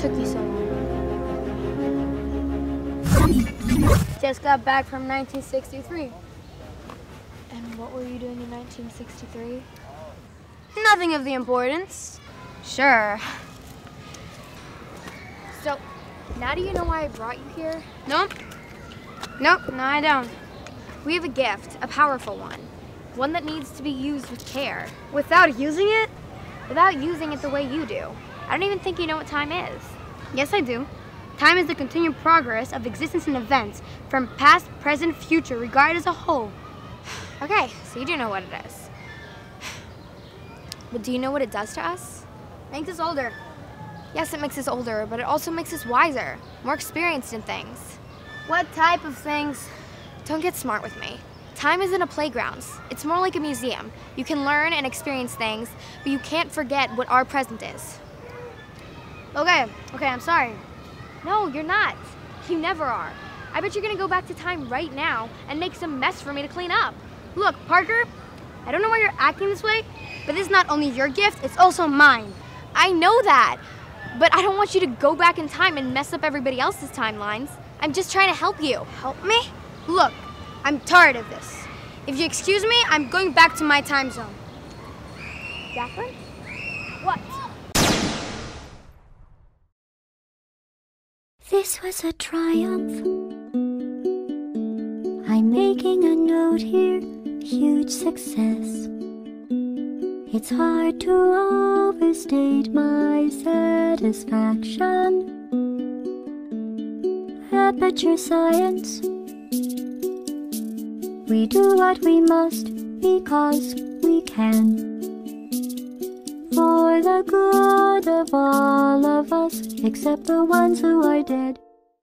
took you so long? Just got back from 1963. And what were you doing in 1963? Nothing of the importance. Sure. So, now do you know why I brought you here? Nope. Nope, no I don't. We have a gift, a powerful one. One that needs to be used with care. Without using it? Without using it the way you do. I don't even think you know what time is. Yes, I do. Time is the continued progress of existence and events from past, present, future, regarded as a whole. Okay, so you do know what it is. But do you know what it does to us? Makes us older. Yes, it makes us older, but it also makes us wiser, more experienced in things. What type of things? Don't get smart with me. Time isn't a playground. It's more like a museum. You can learn and experience things, but you can't forget what our present is. Okay, okay, I'm sorry. No, you're not. You never are. I bet you're gonna go back to time right now and make some mess for me to clean up. Look, Parker, I don't know why you're acting this way, but this is not only your gift, it's also mine. I know that, but I don't want you to go back in time and mess up everybody else's timelines. I'm just trying to help you. Help me? Look, I'm tired of this. If you excuse me, I'm going back to my time zone. Jacqueline? What? This was a triumph. I'm making a note here, huge success. It's hard to overstate my satisfaction. Aperture science. We do what we must because we can. For the good of all of us, except the ones who are dead.